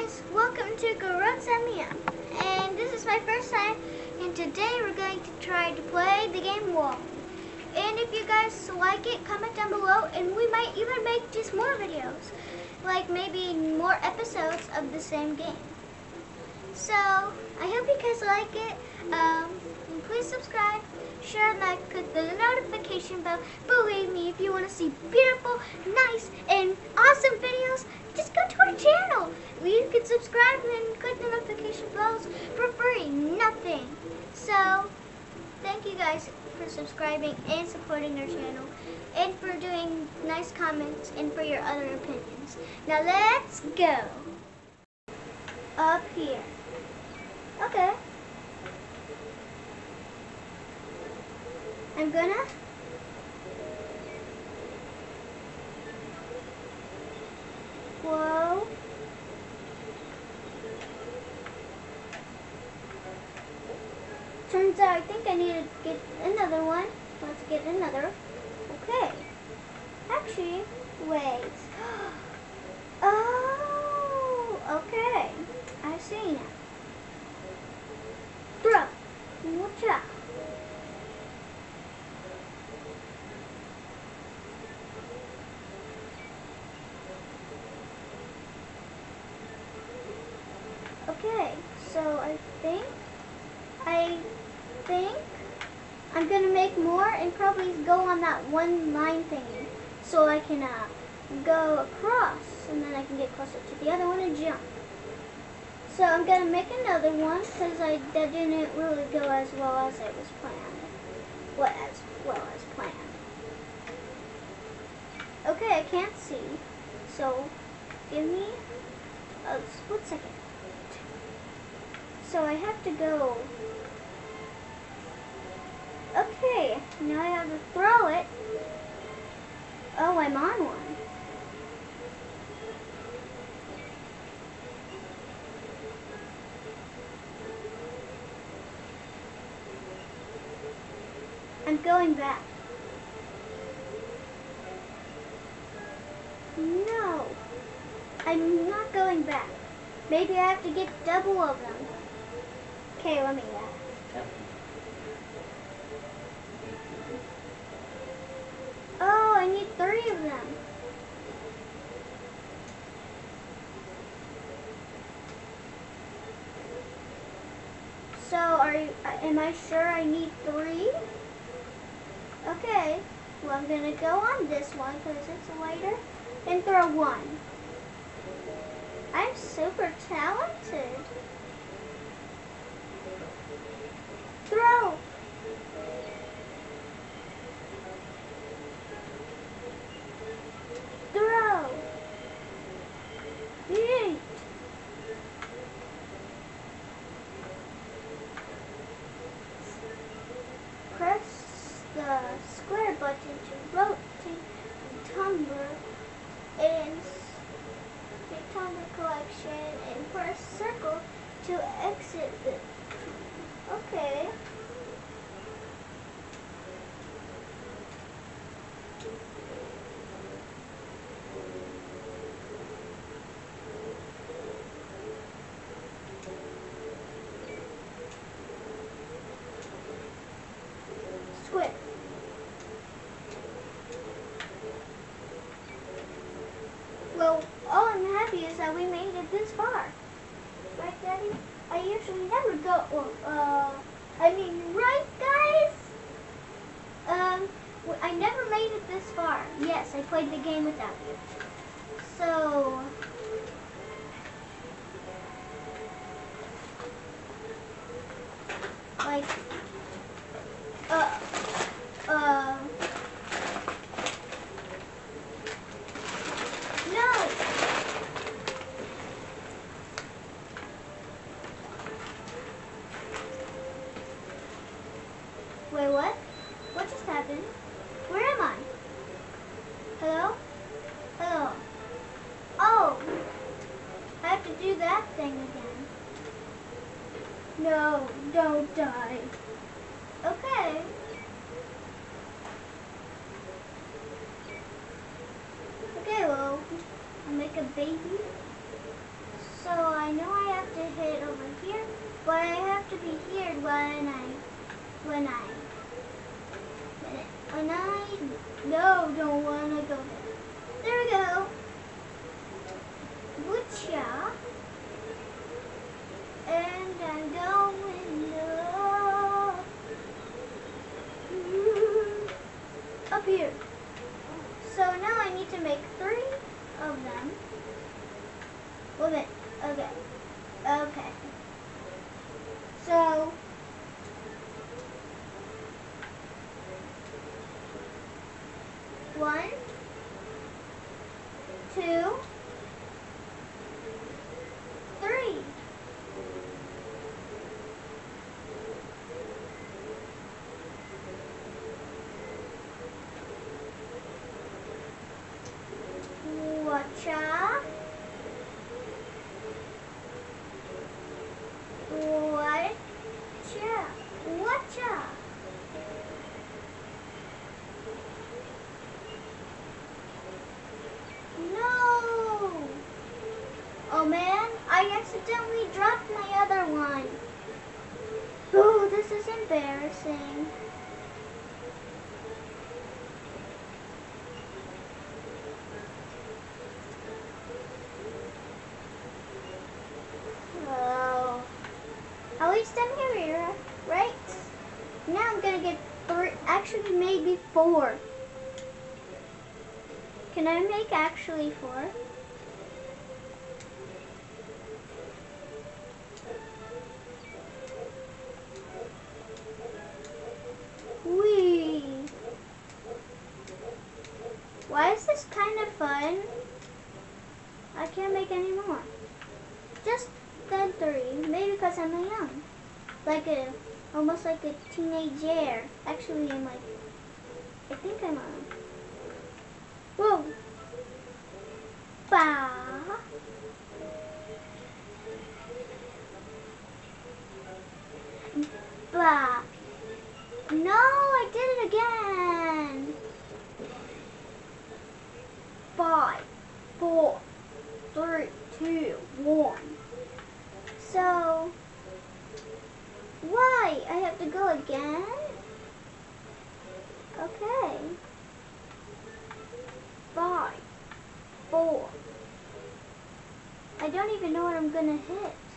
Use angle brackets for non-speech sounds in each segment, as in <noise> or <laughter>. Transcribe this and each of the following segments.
guys, welcome to Mia. And this is my first time and today we're going to try to play the game Wall. And if you guys like it, comment down below and we might even make just more videos. Like maybe more episodes of the same game. So, I hope you guys like it. Um, please subscribe, share, and like, click the notification bell. Believe me, if you want to see beautiful, nice, and awesome videos, just go to our channel. You can subscribe and click the notification bells for free. Nothing. So, thank you guys for subscribing and supporting our channel and for doing nice comments and for your other opinions. Now let's go. Up here. Okay. I'm gonna Whoa. Turns out I think I need to get another one. Let's get another. Okay. Actually, wait. <gasps> Oh, okay. I see now. Throw. Watch out. Okay, so I think, I think I'm going to make more and probably go on that one line thingy so I can uh, go across and then I can get closer to the other one and jump. So I'm going to make another one because I that didn't really go as well as it was planned. Well, as well as planned. Okay, I can't see. So give me a split second. So I have to go. Okay, now I have to throw it. Oh, I'm on one. I'm going back. No, I'm not going back. Maybe I have to get double of them. Okay, let me that. Oh, I need three of them. So, are you, uh, am I sure I need three? Okay, well I'm gonna go on this one because it's lighter and throw one. I'm super talented. Throw. Yeet. Press the square button to rotate the tumbler and the tumbler collection and press circle to exit the Okay. Squid. Well, all I'm happy is that we made it this far. Right, Daddy? I never go, uh, I mean, right, guys? Um, I never made it this far. Yes, I played the game without you. So, like, uh, no! Wait, what? What just happened? Where am I? Hello? Hello? Oh! I have to do that thing again. No, don't die. Okay. Okay, well, I'll make a baby. So I know I have to hit over here, but I have to be here when I, when I, when I, no, don't want to go there we go. Butcha. And I'm going up. Up here. So now I need to make three of them. Wait a minute. Okay. Okay. So one, two, three. Watcha. Watcha. Watcha. No! Oh man, I accidentally dropped my other one. Oh, this is embarrassing. Oh. At least I'm here, right? Now I'm gonna get three, actually maybe four. Can I make actually four? Like a teenager. Actually, I'm like, I think I'm a, whoa. Ba. Ba. No, I did it again. Five, four, three, two, one. So, why? I have to go again? Okay. Five, four. I don't even know what I'm gonna hit.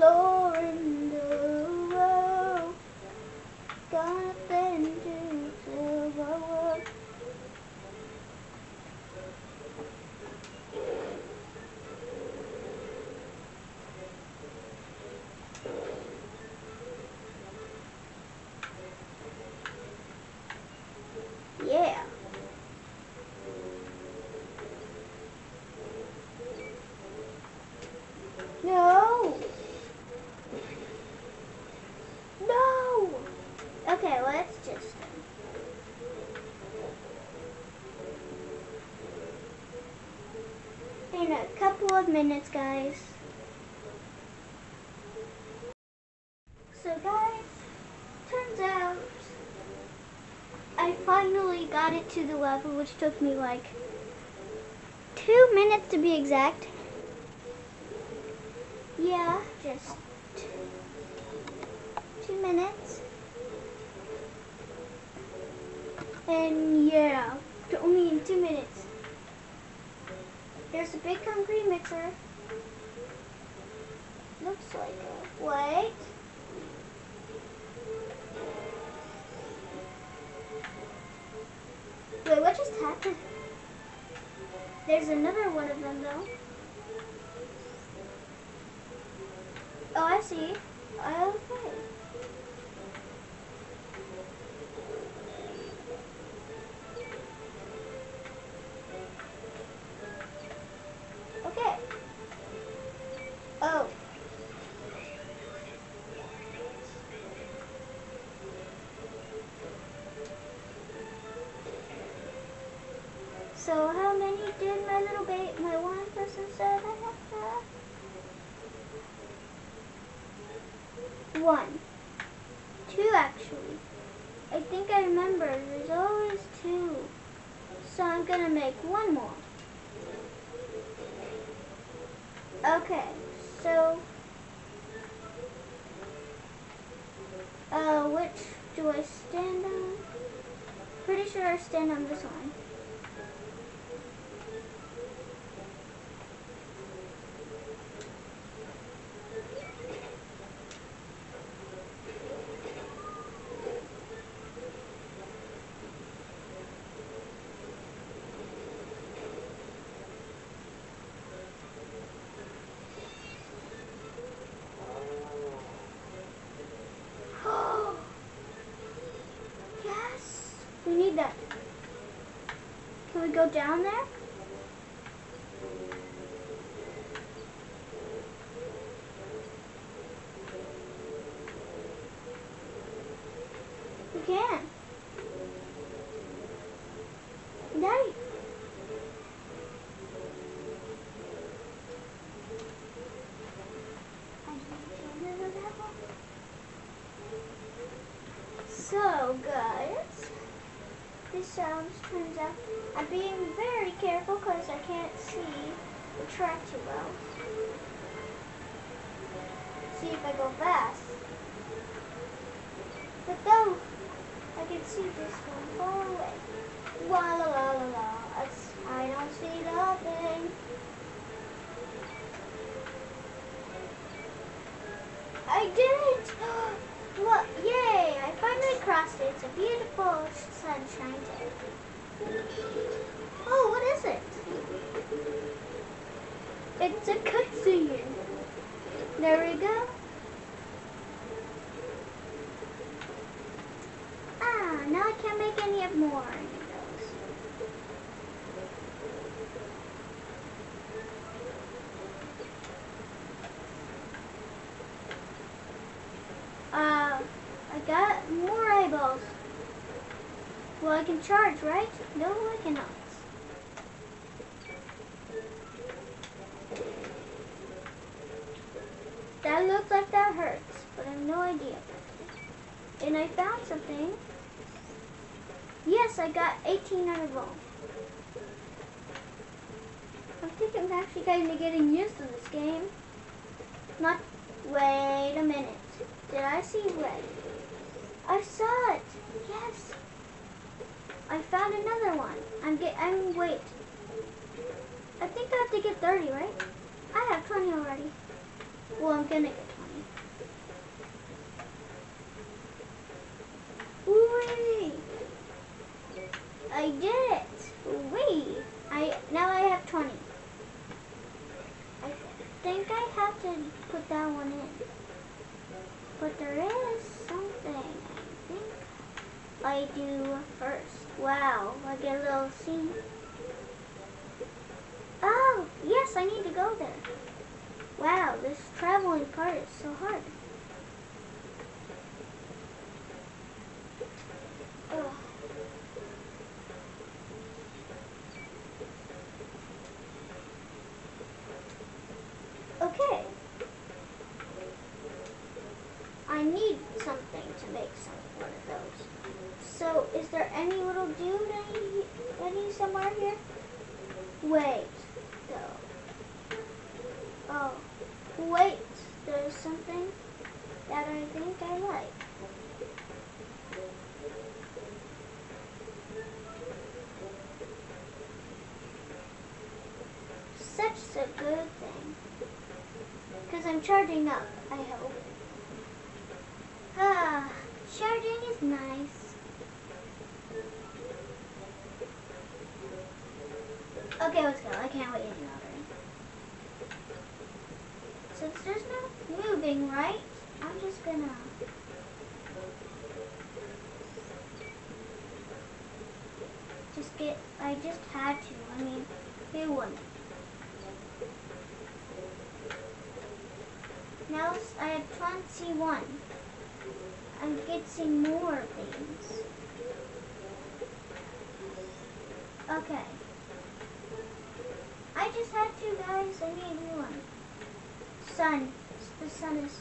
Exploring minutes, guys. So guys, turns out I finally got it to the level which took me like two minutes to be exact. Yeah, just two minutes. And yeah, only in two minutes. Big concrete mixer. Looks like a, wait. Wait, what just happened? There's another one of them though. Oh, I see. Oh, okay. Okay. Do I stand on? Pretty sure I stand on this one. yes, we need that. Can we go down there? We can. So, guys, this sounds turns out I'm being very careful because I can't see the track too well. See if I go fast. But though, I can see this one far away. La la la la. I don't see nothing. I did it! <gasps> Look, yay! I finally crossed it. It's a beautiful sunshine day. Oh, what is it? It's a cutscene. There we go. Ah, now I can't make any of more of those. Uh, I got more eyeballs. Well, I can charge, right? No, I cannot. That looks like that hurts, but I have no idea. And I found something. Yes, I got 1800 volts. I think I'm actually kind of getting used to this game. Not, wait a minute. Did I see red? I saw it. I found another one. I'm get. I'm wait. I think I have to get 30, right? I have 20 already. Well, I'm gonna get 20. Whee! I did it. Wee! I now I have 20. I think I have to put that one in. But there is I do first. Wow, I get a little scene. Oh, yes, I need to go there. Wow, this traveling part is so hard. Okay. I need something to make some one of those. So, is there any little dude any, any somewhere here? Wait, no. Oh, wait, there's something that I think I like. Such a good thing. Because I'm charging up. Just get... I just had to. I mean, who wouldn't? Now I have 21. I'm getting more things. Okay. I just had to, guys. I need one. Sun. The sun is...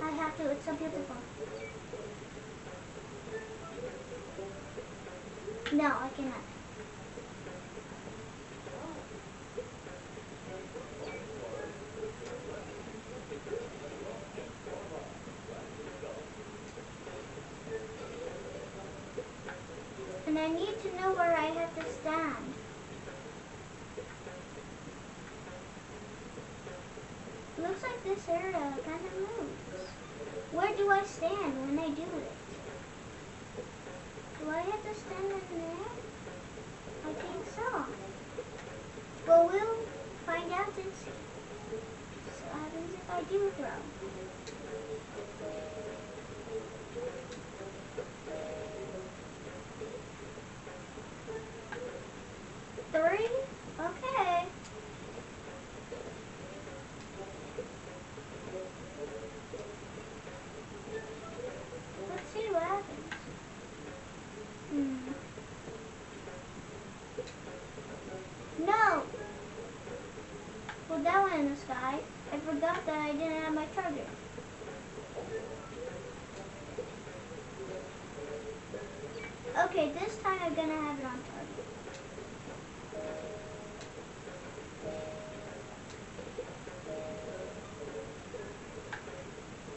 I have to. It's so beautiful. No, I cannot. And I need to know where I have to stand. Looks like this area kind of moves. Where do I stand when I do it? Do I have to stand in there? I think so. Well, we'll find out and happens if I do throw? Okay, this time I'm gonna have it on target.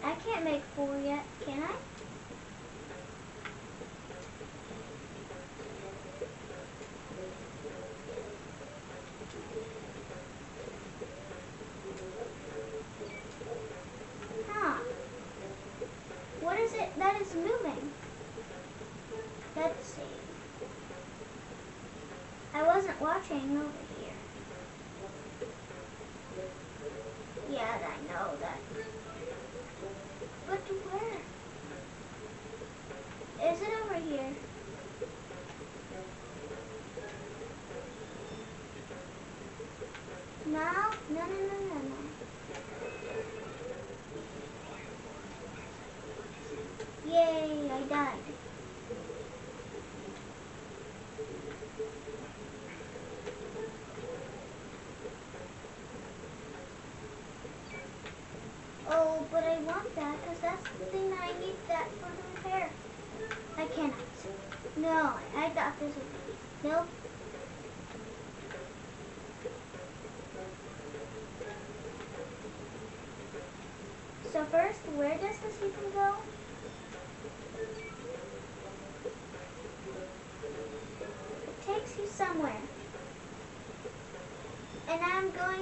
I can't make four yet, can I? Huh. What is it that is moving? Let's see. I wasn't watching over here. Yeah, I know that. But where? Is it over here? No, no, no, no, no, no. Yay, I died. Oh, but I want that because that's the thing that I need that for the repair. I cannot. No, I thought this would be. Nope. So first, where does the sequin go? It takes you somewhere. And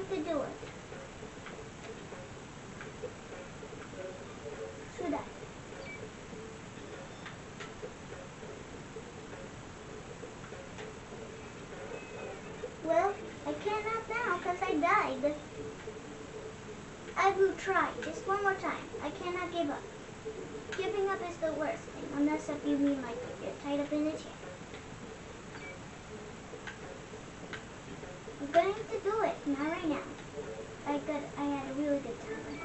Going to do it. Well, I cannot now because I died. I will try just one more time. I cannot give up. Giving up is the worst thing, unless if you mean like you're tied up in a chair. I'm going to do it, not right now. I got, I had a really good time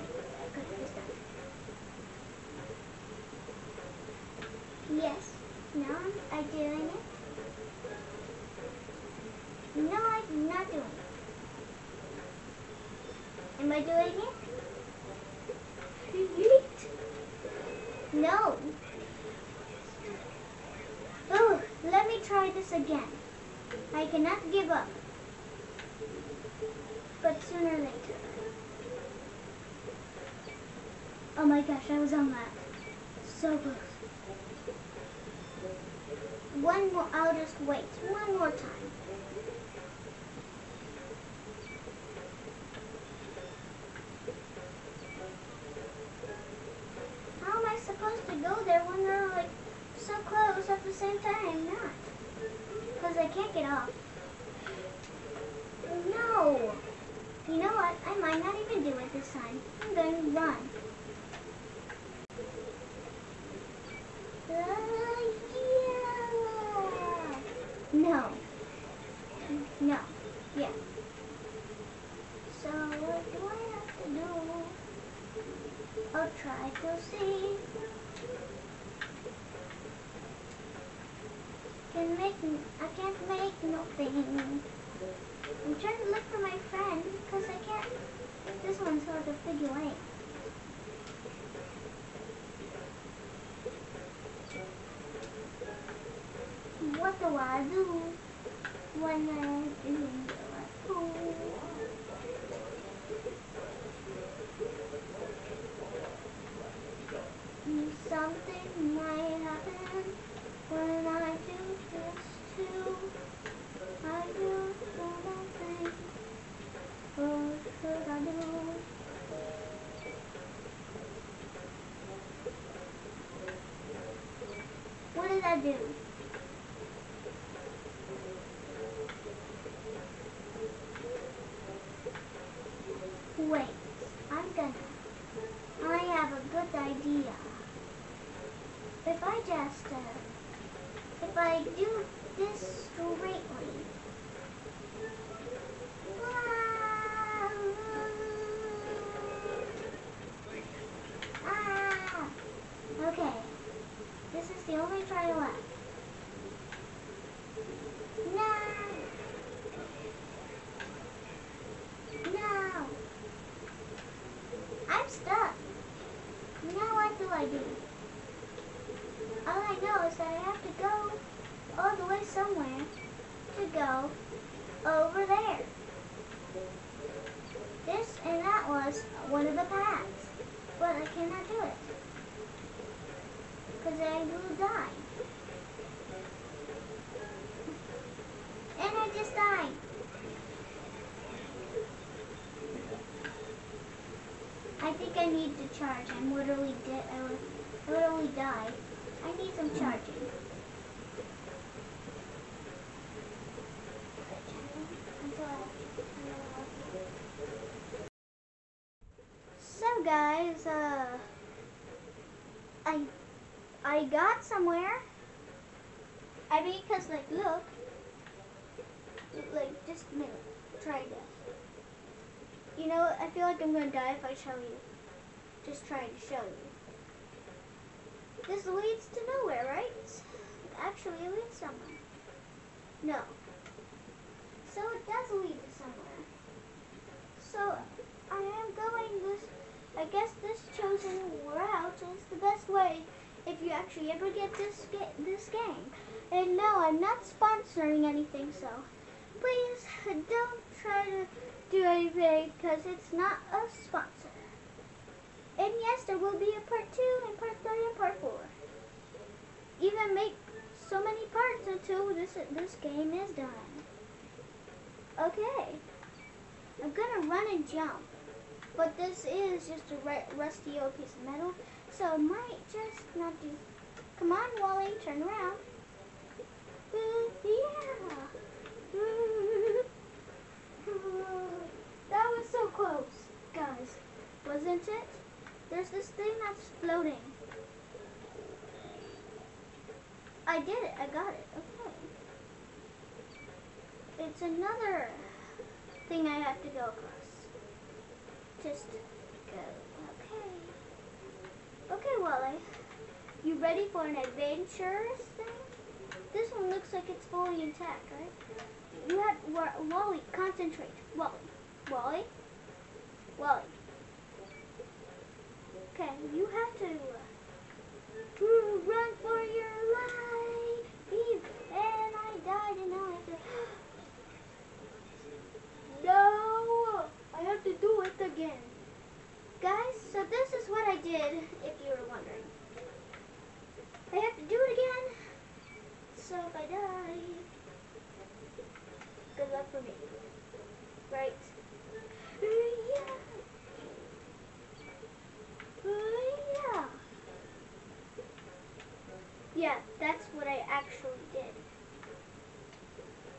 sooner later. Oh my gosh, I was on that. So close. One more, I'll just wait. One more time. How am I supposed to go there when they're like so close at the same time? Not. Because I can't get off. This time. I'm going to run. Uh, yeah. No. No. Yeah. So what do I have to do? I'll try to see. Can make I can't make nothing. I'm trying to look for my friend because I can't. This one's hard to figure out. Do? Wait, I'm gonna. I have a good idea. If I just, uh, if I do this straightly. Ah! Okay. This is the only try left. No! No! I'm stuck. Now what do I do? All I know is that I have to go all the way somewhere to go over there. This and that was one of the paths, but I cannot do it because I will die. And I just died. I think I need to charge. I'm literally dead. I li- literally died. I need some hmm. charging. So guys, uh, I I got somewhere. I mean, cause like look, like just a minute, try this. You know, I feel like I'm gonna die if I show you. Just trying to show you. This leads to nowhere, right? Actually, it leads somewhere. No. So it does lead to somewhere. So I am going this. I guess this chosen route is the best way if you actually ever get this ga- this game. And no, I'm not sponsoring anything, so please don't try to do anything because it's not a sponsor. And yes, there will be a part two and part three and part four. Even make so many parts until this this game is done. Okay, I'm gonna run and jump, but this is just a rusty old piece of metal, so might just not do. Come on, Wall-E, turn around. Yeah. that was so close, guys, wasn't it? There's this thing that's floating. I did it. I got it. Okay. It's another thing I have to go across. Just go. Okay. Okay, Wall-E. You ready for an adventurous thing? This one looks like it's fully intact, right? You have Wa- Wall-E. Concentrate. Wall-E. Wall-E. Wall-E. Okay, you have to uh, run for your life. And I died, and now I have to. <gasps> No, I have to do it again, guys. So this is what I did, if you were wondering. I have to do it again. So if I die, good luck for me. Right? Yeah. Yeah. Yeah, that's what I actually did.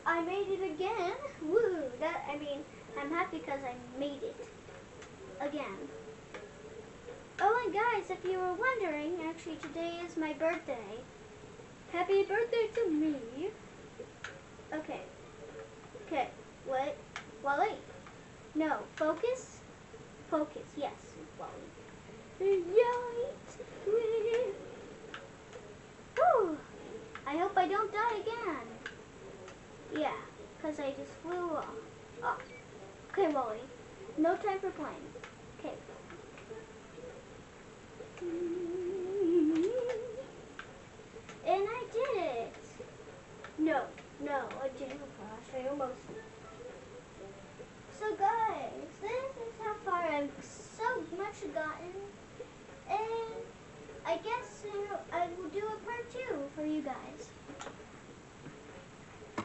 I made it again. Woo! That I mean, I'm happy because I made it again. Oh, and guys, if you were wondering, actually today is my birthday. Happy birthday to me. Okay. Okay. What? Wall-E. No. Focus. Focus. Yes. Wall-E. Right. Whew. I hope I don't die again. Yeah, because I just flew off. Oh. Okay, Wall-E. No time for playing. Okay. And I did it. No, no, I didn't crash. I almost. So guys, this is how far I've so much gotten. And I guess uh, I will do a part two for you guys.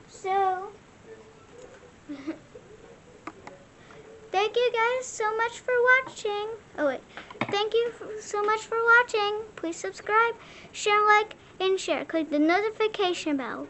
So, <laughs> thank you guys so much for watching. Oh wait, thank you so much for watching. Please subscribe, share, like, and share. Click the notification bell.